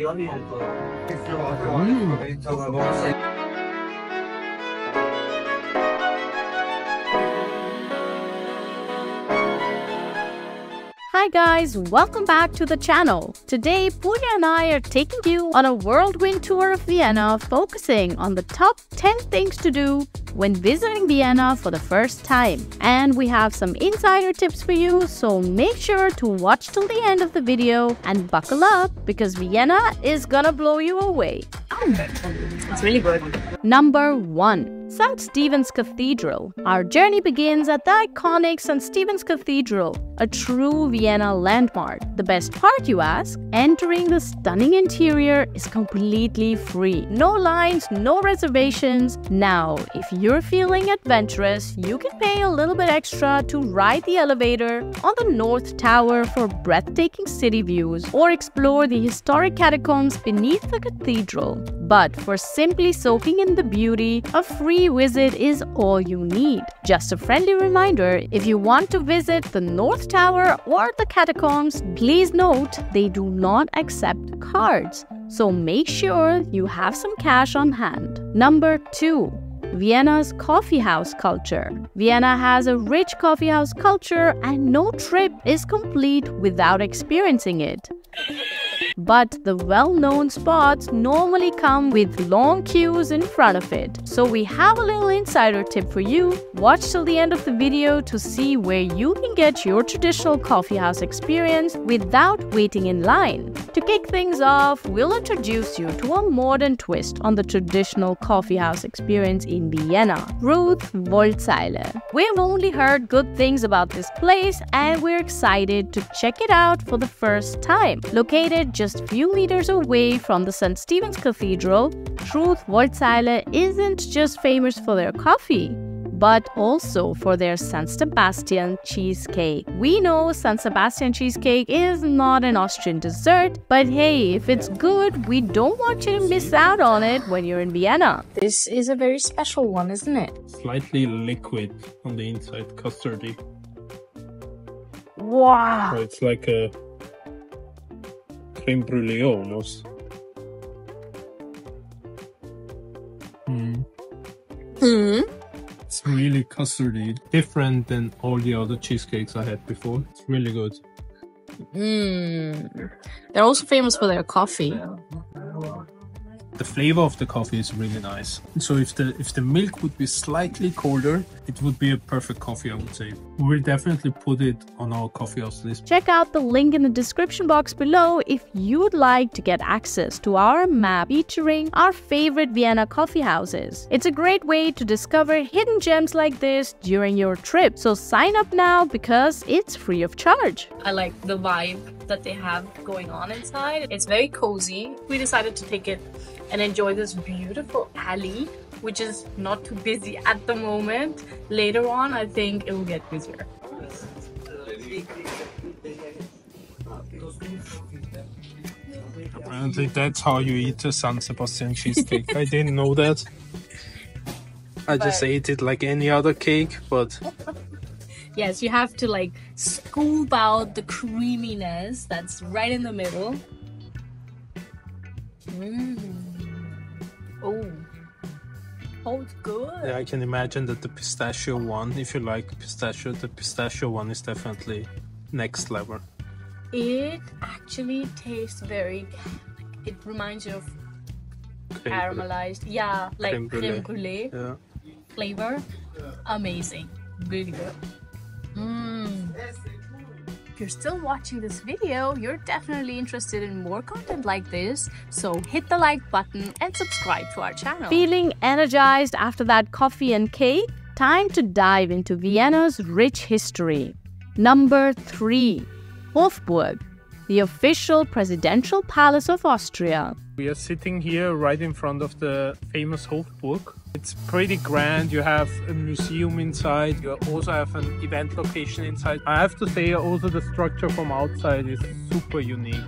Yo ni Hi guys, welcome back to the channel. Today, Puria and I are taking you on a whirlwind tour of Vienna focusing on the top 10 things to do when visiting Vienna for the first time. And we have some insider tips for you, so make sure to watch till the end of the video and buckle up because Vienna is gonna blow you away. It's really good. Number 1. St. Stephen's Cathedral. Our journey begins at the iconic St. Stephen's Cathedral, a true Vienna landmark. The best part, you ask? Entering the stunning interior is completely free. No lines, no reservations. Now, if you're feeling adventurous, you can pay a little bit extra to ride the elevator on the North Tower for breathtaking city views or explore the historic catacombs beneath the cathedral. But for simply soaking in the beauty, a free visit is all you need. Just a friendly reminder if you want to visit the North Tower or the catacombs, please note they do not accept cards. So make sure you have some cash on hand. Number 2. Vienna's coffeehouse culture. Vienna has a rich coffeehouse culture, and no trip is complete without experiencing it. But the well known spots normally come with long queues in front of it. So we have a little insider tip for you. Watch till the end of the video to see where you can get your traditional coffee house experience without waiting in line. To kick things off, we'll introduce you to a modern twist on the traditional coffee house experience in Vienna Ruth Wollzeile. We've only heard good things about this place and we're excited to check it out for the first time. Located just few meters away from the St. Stephen's Cathedral, Ruth Wollzeile isn't just famous for their coffee but also for their San Sebastian cheesecake. We know San Sebastian cheesecake is not an Austrian dessert, but hey, if it's good, we don't want you to miss out on it when you're in Vienna. This is a very special one, isn't it? Slightly liquid on the inside, custardy. Wow. So it's like a creme brulee almost. Mm. Hmm. It's really custardy, different than all the other cheesecakes I had before. It's really good. Mm. They're also famous for their coffee. The flavor of the coffee is really nice. So if the if the milk would be slightly colder, it would be a perfect coffee, I would say. We'll definitely put it on our coffee house list. Check out the link in the description box below if you'd like to get access to our map featuring our favorite Vienna coffee houses. It's a great way to discover hidden gems like this during your trip. So sign up now because it's free of charge. I like the vibe that they have going on inside. It's very cozy. We decided to take it and enjoy this beautiful alley, which is not too busy at the moment. Later on, I think it will get busier. Apparently, that's how you eat a San Sebastian cheesecake. I didn't know that. I just But- ate it like any other cake, but Yes, you have to like scoop out the creaminess that's right in the middle. Mm. Oh. Oh, it's good. yeah, I can imagine that the pistachio one, if you like pistachio, the pistachio one is definitely next level. It actually tastes very. It reminds you of Creme caramelized, yeah, like Creme creme brulee. brulee, Yeah. flavor. Amazing, really good. Mm. If you're still watching this video, you're definitely interested in more content like this. So hit the like button and subscribe to our channel. Feeling energized after that coffee and cake? Time to dive into Vienna's rich history. Number 3. Hofburg, the official presidential palace of Austria. We are sitting here right in front of the famous Hofburg. It's pretty grand. You have a museum inside. You also have an event location inside. I have to say also the structure from outside is super unique.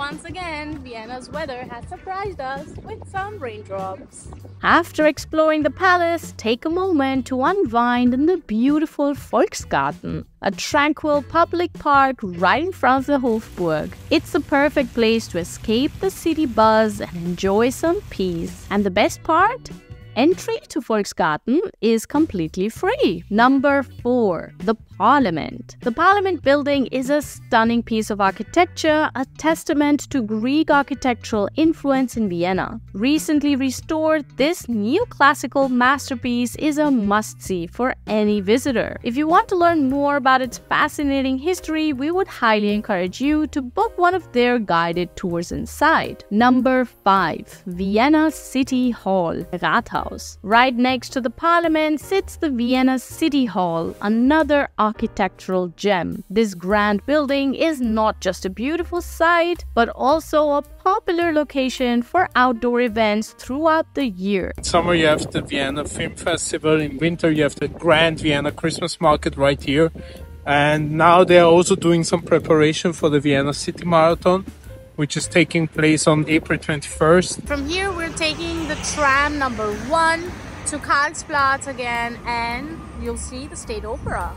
Once again, Vienna's weather has surprised us with some raindrops. After exploring the palace, take a moment to unwind in the beautiful Volksgarten, a tranquil public park right in front of the Hofburg. It's the perfect place to escape the city buzz and enjoy some peace. And the best part? Entry to Volksgarten is completely free. Number 4. The Parliament. The Parliament building is a stunning piece of architecture, a testament to Greek architectural influence in Vienna. Recently restored, this neoclassical masterpiece is a must see for any visitor. If you want to learn more about its fascinating history, we would highly encourage you to book one of their guided tours inside. Number 5. Vienna City Hall, Rathaus. Right next to the Parliament sits the Vienna City Hall, another architectural gem. This grand building is not just a beautiful sight, but also a popular location for outdoor events throughout the year. In summer, you have the Vienna Film Festival. In winter, you have the Grand Vienna Christmas Market right here. And now they are also doing some preparation for the Vienna City Marathon which is taking place on April 21st. From here, we're taking the tram number one to Karlsplatz again, and you'll see the State Opera.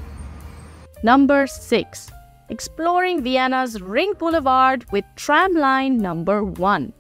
Number 6. Exploring Vienna's Ring Boulevard with tramline number 1.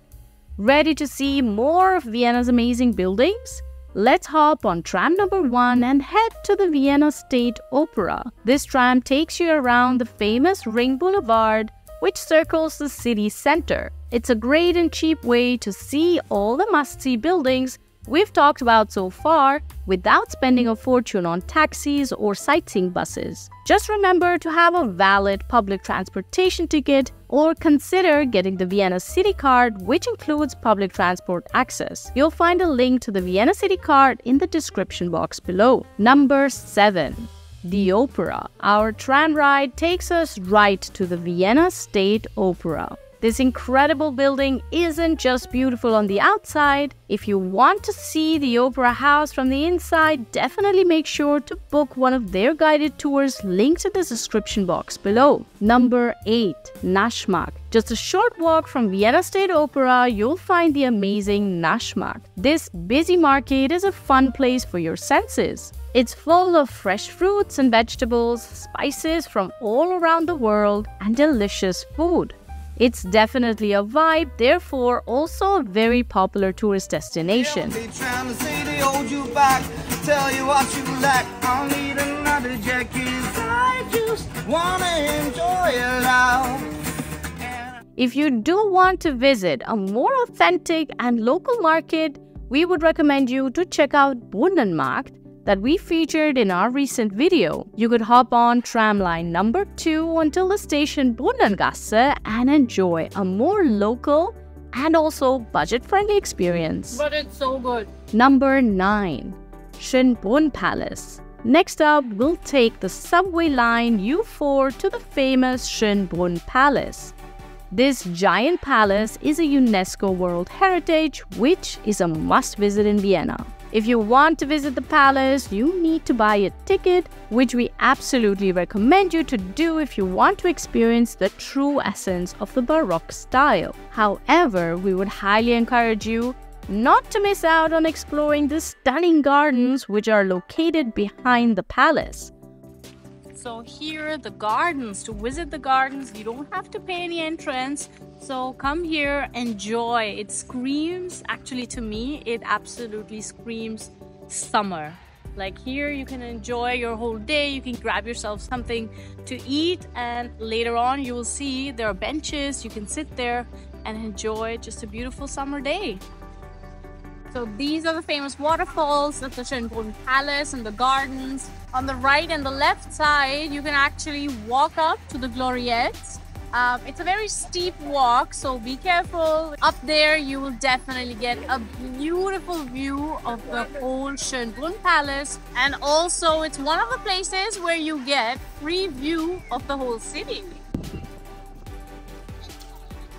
Ready to see more of Vienna's amazing buildings? Let's hop on tram number 1 and head to the Vienna State Opera. This tram takes you around the famous Ring Boulevard, which circles the city center. It's a great and cheap way to see all the must see buildings we've talked about so far without spending a fortune on taxis or sightseeing buses. Just remember to have a valid public transportation ticket or consider getting the Vienna City Card, which includes public transport access. You'll find a link to the Vienna City Card in the description box below. Number 7. The Opera. Our tram ride takes us right to the Vienna State Opera. This incredible building isn't just beautiful on the outside. If you want to see the Opera House from the inside, definitely make sure to book one of their guided tours linked in the description box below. Number 8. Naschmarkt. Just a short walk from Vienna State Opera, you'll find the amazing Naschmarkt. This busy market is a fun place for your senses. It's full of fresh fruits and vegetables, spices from all around the world, and delicious food. It's definitely a vibe, therefore, also a very popular tourist destination. If you do want to visit a more authentic and local market, we would recommend you to check out Brunnenmarkt that we featured in our recent video. You could hop on tramline number 2 until the station Brunnengasse and enjoy a more local and also budget-friendly experience. But it's so good. Number 9. Schönbrunn Palace. Next up, we'll take the subway line U4 to the famous Schönbrunn Palace. This giant palace is a UNESCO World Heritage, which is a must visit in Vienna. If you want to visit the palace, you need to buy a ticket, which we absolutely recommend you to do if you want to experience the true essence of the Baroque style. However, we would highly encourage you not to miss out on exploring the stunning gardens which are located behind the palace. So here are the gardens, to visit the gardens, you don't have to pay any entrance. So come here, enjoy. It screams, actually to me, it absolutely screams summer. Like here you can enjoy your whole day, you can grab yourself something to eat and later on you will see there are benches, you can sit there and enjoy just a beautiful summer day. So these are the famous waterfalls the Schönbrunn Palace and the gardens. On the right and the left side, you can actually walk up to the Gloriettes. Um, it's a very steep walk, so be careful. Up there, you will definitely get a beautiful view of the whole Schönbrunn Palace. And also, it's one of the places where you get free view of the whole city.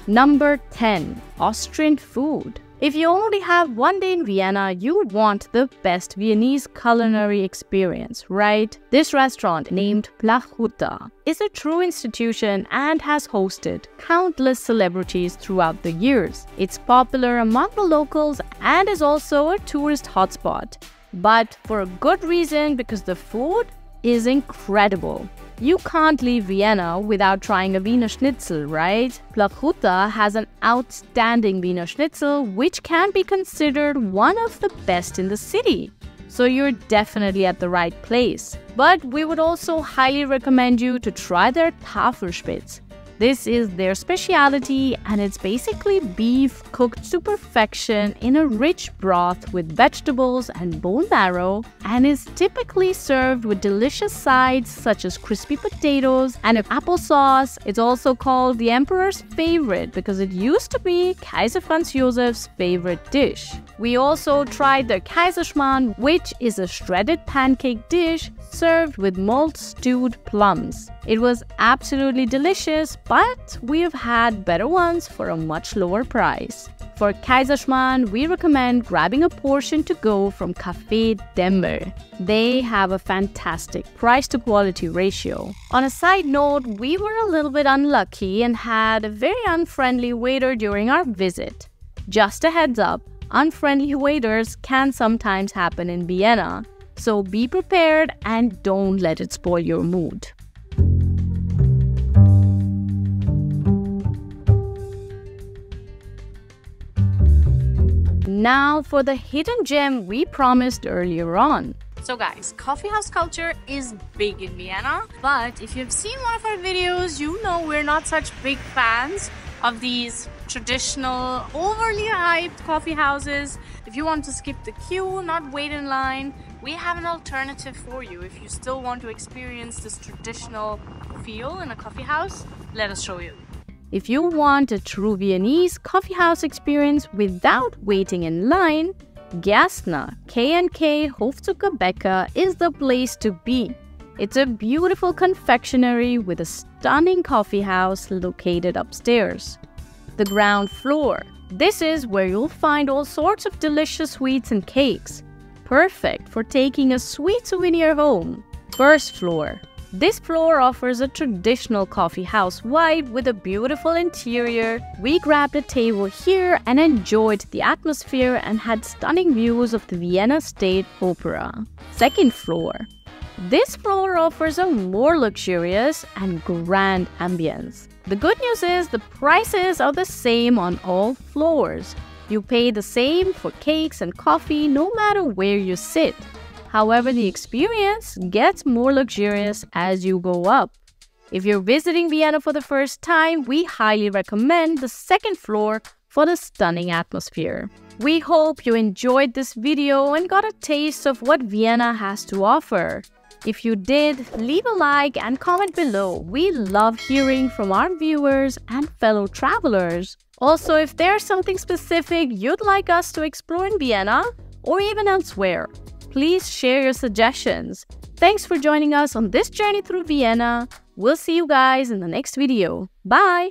Number 10. Austrian food. If you only have one day in Vienna, you want the best Viennese culinary experience, right? This restaurant, named Plachutta, is a true institution and has hosted countless celebrities throughout the years. It's popular among the locals and is also a tourist hotspot. But for a good reason because the food is incredible. You can't leave Vienna without trying a Wiener Schnitzel, right? Plachutta has an outstanding Wiener Schnitzel, which can be considered one of the best in the city. So you're definitely at the right place. But we would also highly recommend you to try their Tafelspitz, this is their specialty and it's basically beef cooked to perfection in a rich broth with vegetables and bone marrow and is typically served with delicious sides such as crispy potatoes and applesauce. It's also called the emperor's favorite because it used to be Kaiser Franz Josef's favorite dish. We also tried the Kaiserschmarrn, which is a shredded pancake dish served with malt stewed plums. It was absolutely delicious, but we've had better ones for a much lower price. For Kaiserschmarrn, we recommend grabbing a portion to go from Café Demmer. They have a fantastic price to quality ratio. On a side note, we were a little bit unlucky and had a very unfriendly waiter during our visit. Just a heads up, unfriendly waiters can sometimes happen in Vienna, so be prepared and don't let it spoil your mood. Now for the hidden gem we promised earlier on. So guys, coffee house culture is big in Vienna, but if you've seen one of our videos, you know we're not such big fans of these traditional, overly hyped coffee houses. If you want to skip the queue, not wait in line, we have an alternative for you. If you still want to experience this traditional feel in a coffee house, let us show you. If you want a true Viennese coffeehouse experience without waiting in line, Gerstner K&K Hofzuckerbäcker is the place to be. It's a beautiful confectionery with a stunning coffee house located upstairs. The ground floor. This is where you'll find all sorts of delicious sweets and cakes. Perfect for taking a sweet souvenir home. First floor. This floor offers a traditional coffee house vibe with a beautiful interior. We grabbed a table here and enjoyed the atmosphere and had stunning views of the Vienna State Opera. Second floor. This floor offers a more luxurious and grand ambience. The good news is the prices are the same on all floors. You pay the same for cakes and coffee no matter where you sit. However, the experience gets more luxurious as you go up. If you're visiting Vienna for the first time, we highly recommend the second floor for the stunning atmosphere. We hope you enjoyed this video and got a taste of what Vienna has to offer. If you did, leave a like and comment below. We love hearing from our viewers and fellow travelers. Also, if there's something specific you'd like us to explore in Vienna or even elsewhere, Please share your suggestions. Thanks for joining us on this journey through Vienna. We'll see you guys in the next video. Bye!